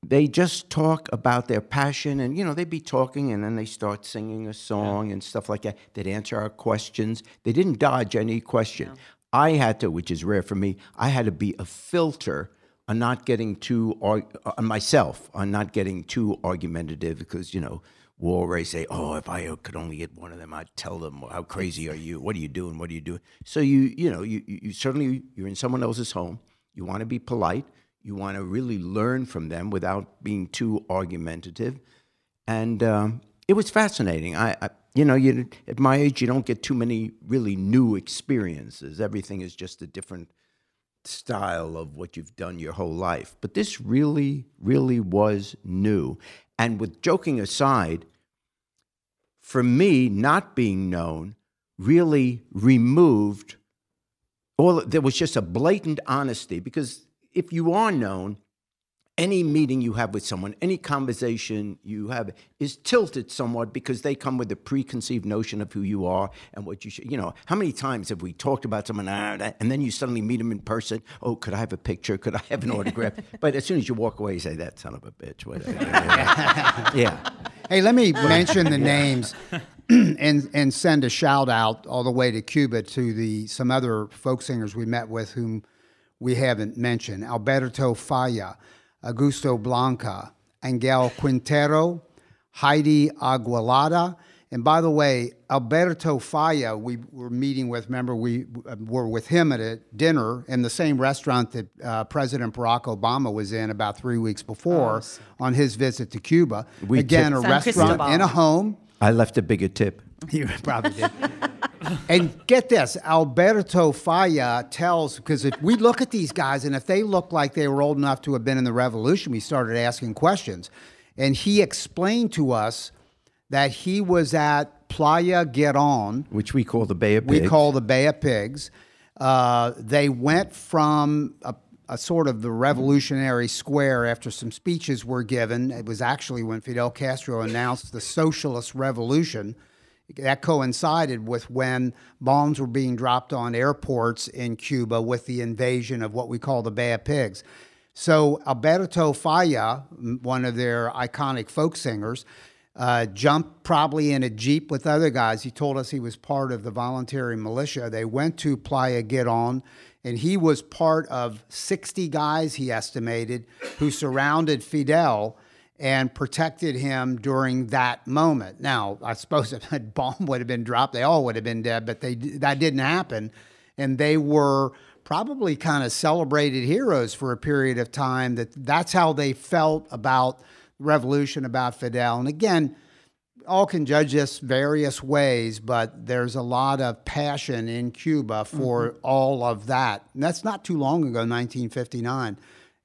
they just talk about their passion and you know they'd be talking and then they start singing a song and stuff like that. They'd answer our questions. They didn't dodge any question. I had to, which is rare for me, I had to be a filter on not getting too, on myself, on not getting too argumentative because, you know, we always say, oh, if I could only get one of them, I'd tell them, how crazy are you? What are you doing? What are you doing? So you, you know, you, you you certainly, you're in someone else's home. You want to be polite. You want to really learn from them without being too argumentative. And um, it was fascinating. I, I, you know, you, at my age, you don't get too many really new experiences. Everything is just a different style of what you've done your whole life. But this really, really was new. And with joking aside, for me, not being known really removed all. There was just a blatant honesty because if you are known, any meeting you have with someone, any conversation you have is tilted somewhat because they come with a preconceived notion of who you are and what you should. You know, how many times have we talked about someone ah, and then you suddenly meet them in person? Oh, could I have a picture? Could I have an autograph? <laughs> but as soon as you walk away, you say, "That son of a bitch." Whatever. <laughs> yeah. Hey, let me mention the names <clears throat> and and send a shout out all the way to Cuba to the some other folk singers we met with whom we haven't mentioned. Alberto Faya, Augusto Blanca, Angel Quintero, Heidi Igualada. And by the way, Alberto Faya, we were meeting with, remember, we uh, were with him at a dinner in the same restaurant that uh, President Barack Obama was in about three weeks before on his visit to Cuba. We Again, tipped- a San restaurant Cristobal. in a home. I left a bigger tip. <laughs> You probably did. And get this, Alberto Faya tells because if we look at these guys and if they look like they were old enough to have been in the revolution, we started asking questions. And he explained to us that he was at Playa Giron, Which we call the Bay of Pigs. we call the Bay of Pigs. Uh, they went from a, a sort of the revolutionary square after some speeches were given. It was actually when Fidel Castro announced the socialist revolution. That coincided with when bombs were being dropped on airports in Cuba with the invasion of what we call the Bay of Pigs. So Alberto Faya, one of their iconic folk singers, uh, jumped probably in a jeep with other guys. He told us he was part of the voluntary militia. They went to Playa Giron, and he was part of 60 guys, he estimated, who surrounded Fidel and protected him during that moment. Now, I suppose <laughs> if a bomb would have been dropped, they all would have been dead, but they that didn't happen, and they were probably kind of celebrated heroes for a period of time. That that's how they felt about the revolution, about Fidel, and again. All can judge this various ways, but there's a lot of passion in Cuba for mm-hmm. all of that. And that's not too long ago, 1959.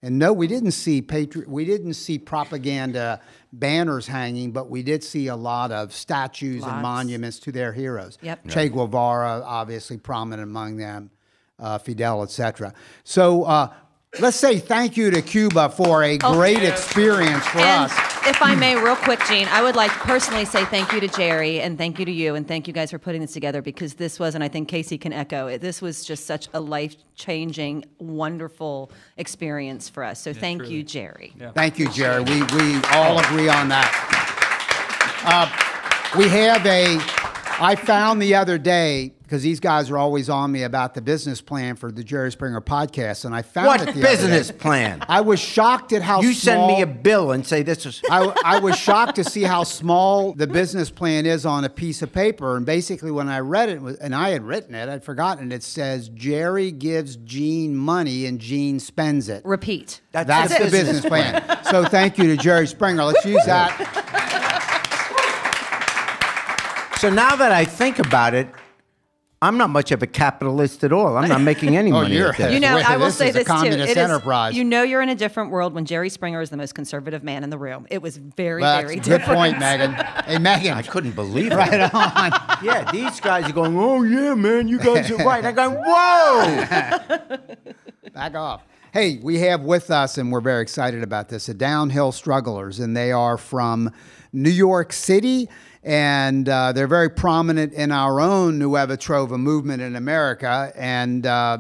And no, we didn't see patri- we didn't see propaganda banners hanging, but we did see a lot of statues and monuments to their heroes. Yep. Che Guevara, obviously prominent among them, uh, Fidel, etc. So uh, let's say thank you to Cuba for a great experience for And us. If I may, real quick, Jene, I would like to personally say thank you to Jerry and thank you to you and thank you guys for putting this together because this was, and I think Casey can echo it, this was just such a life changing, wonderful experience for us. So thank you, Jerry. Thank you, Jerry. We, we all agree on that. Uh, we have a, I found the other day, because these guys are always on me about the business plan for the Jerry Springer podcast, and I found What it the other business day. plan? <laughs> I was shocked at how You send me a bill and say this is. I, I was shocked to see how small the business plan is on a piece of paper. And basically, when I read it, and I had written it, I'd forgotten it says Jerry gives Jene money and Jene spends it. Repeat. That's, the business plan. so thank you to Jerry Springer. Let's use that. So now that I think about it, I'm not much of a capitalist at all. I'm not making any <laughs> Oh, money. you're- at this. You know, Wait, I will this say is a this too. communist It is- enterprise. you know, you're in a different world when Jerry Springer is the most conservative man in the room. It was very, That's very a good different. point, Megan. Hey, Megan. I couldn't believe it. Right on. <laughs> Yeah, these guys are going, oh, yeah, man, you guys are right. I'm going, whoa. <laughs> Back off. Hey, we have with us, and we're very excited about this, the Downhill Strugglers, and they are from New York City, and uh, they're very prominent in our own Nueva Trova movement in America, and uh,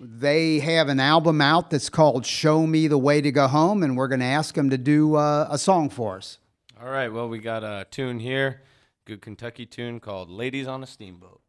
they have an album out that's called "Show Me the Way to Go Home," and we're going to ask them to do uh, a song for us. All right, well, we got a tune here, good Kentucky tune called Ladies on a Steamboat.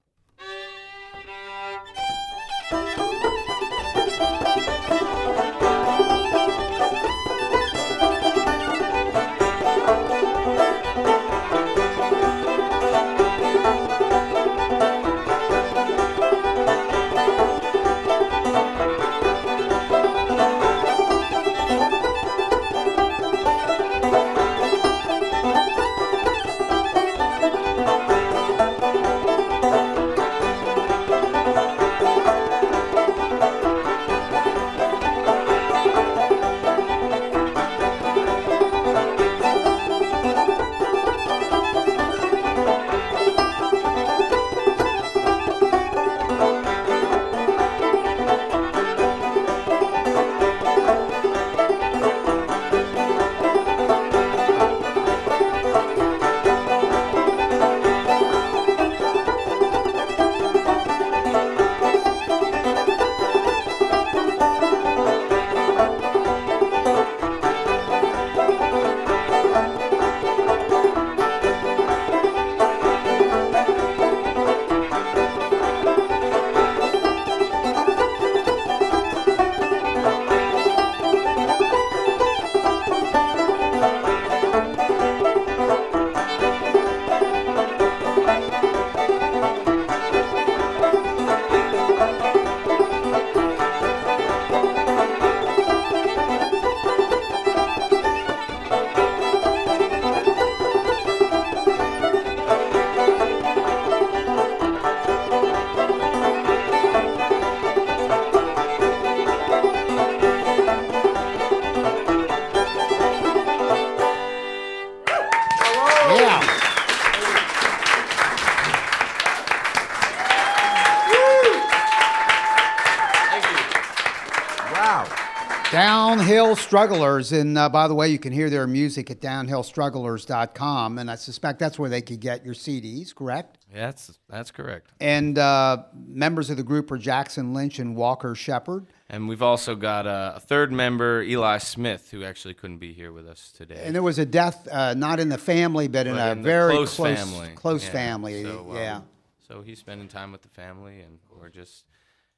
Strugglers. And uh, by the way, you can hear their music at downhillstrugglers.com. And I suspect that's where they could get your CDs, correct? Yeah, that's that's correct. And uh, members of the group are Jackson Lynch and Walker Shepard. And we've also got a, a third member, Eli Smith, who actually couldn't be here with us today. And there was a death, uh, not in the family, but in But a in very close, close, family. close Yeah. family. So, um, yeah. So he's spending time with the family, and we're just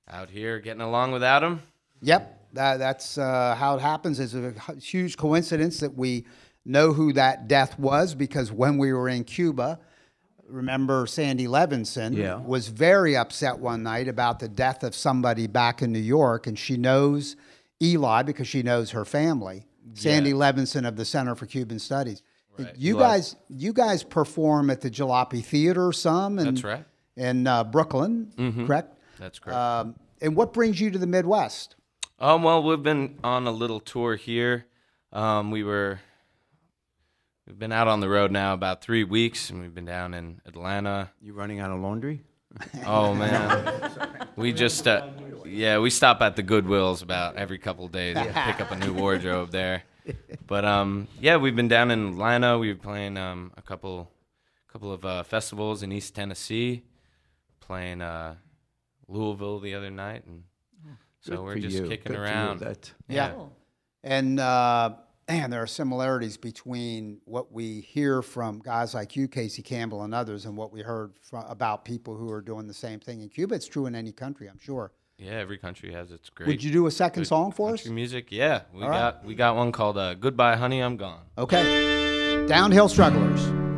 out here getting along without him. Yep, that, that's uh, how it happens. It's a huge coincidence that we know who that death was because when we were in Cuba, remember Sandy Levinson Yeah. was very upset one night about the death of somebody back in New York, and she knows Eli because she knows her family. Sandy Levinson of the Center for Cuban Studies. You Eli. guys, you guys perform at the Jalopy Theater some, and That's right. in uh, Brooklyn, correct? That's correct. Um, and what brings you to the Midwest? Um, well, we've been on a little tour here. Um, we were we've been out on the road now about three weeks, and we've been down in Atlanta. You running out of laundry? Oh <laughs> man, we just uh, yeah we stop at the Goodwills about every couple of days to pick up a new wardrobe there. <laughs> But um, yeah, we've been down in Atlanta. We were playing um, a couple couple of uh, festivals in East Tennessee, playing uh, Louisville the other night, and so Good we're just you. kicking Good around. That- Yeah. And uh, man, there are similarities between what we hear from guys like you, Casey Campbell, and others, and what we heard from, about people who are doing the same thing in Cuba. It's true in any country, I'm sure. Yeah, every country has its great. Would you do a second song for us? country music? Yeah, we All right. got we got one called uh, "Goodbye, Honey, I'm Gone." Okay. Downhill Strugglers.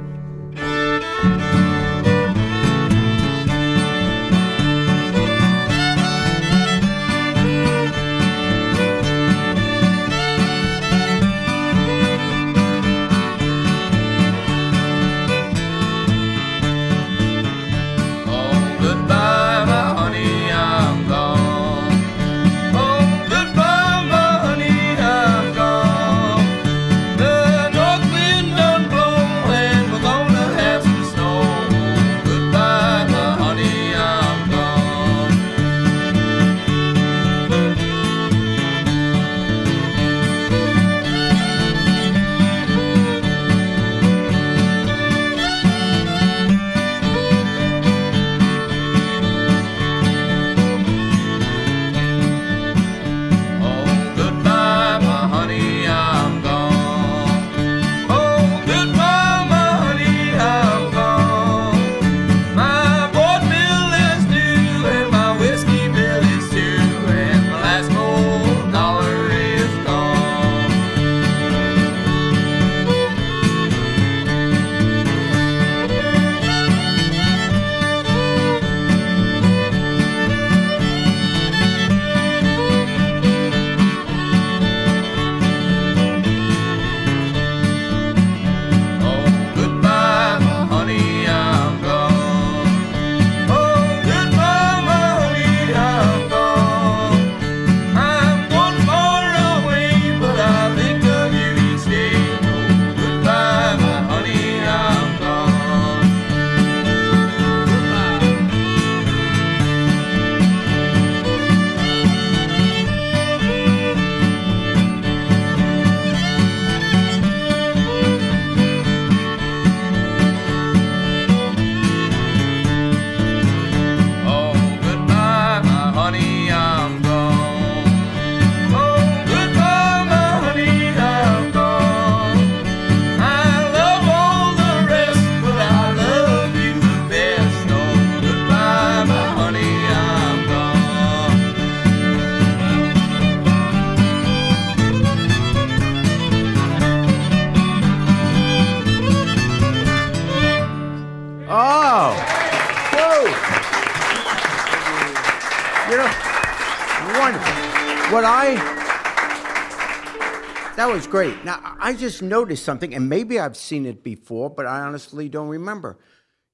Was great. Now I just noticed something, and maybe I've seen it before, but I honestly don't remember.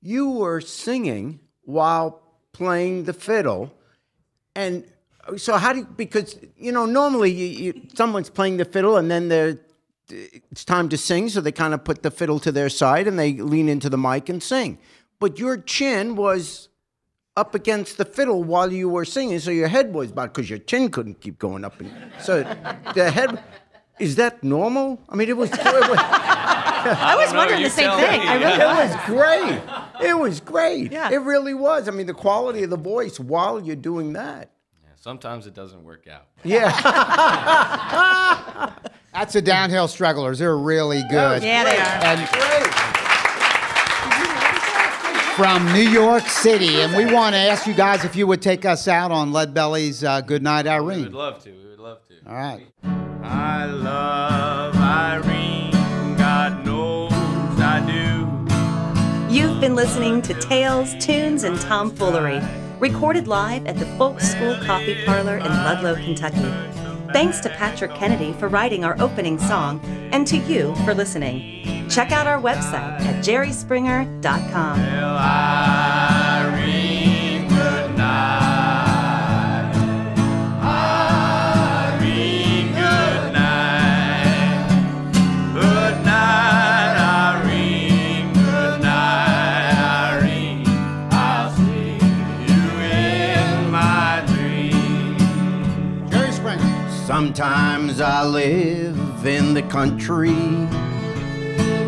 You were singing while playing the fiddle, and so how do you, because you know normally you, you, someone's playing the fiddle and then they're it's time to sing, so they kind of put the fiddle to their side and they lean into the mic and sing. But your chin was up against the fiddle while you were singing, so your head was about because your chin couldn't keep going up. And, so the head is that normal? I mean, it was. It was, <laughs> I was wondering the same thing. me. I really it was. was great. It was great. Yeah. It really was. I mean, the quality of the voice while you're doing that. Yeah, sometimes it doesn't work out. Yeah. <laughs> That's the downhill strugglers. They're really good. Yeah, they are. And great. from New York City, and we want to ask you guys if you would take us out on Lead Belly's uh, "Good Night, Irene. We would love to. We would love to. All right. I love Irene, God knows I do. You've been listening to Tales, Tunes, and Tomfoolery, recorded live at the Folk School Coffee Parlor in Ludlow, Kentucky. Thanks to Patrick Kennedy for writing our opening song, and to you for listening. Check out our website at jerryspringer.com. Sometimes I live in the country,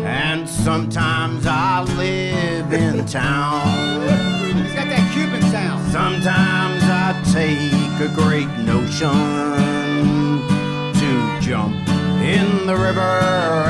and sometimes I live in town. He's got that Cuban sound. Sometimes I take a great notion to jump in the river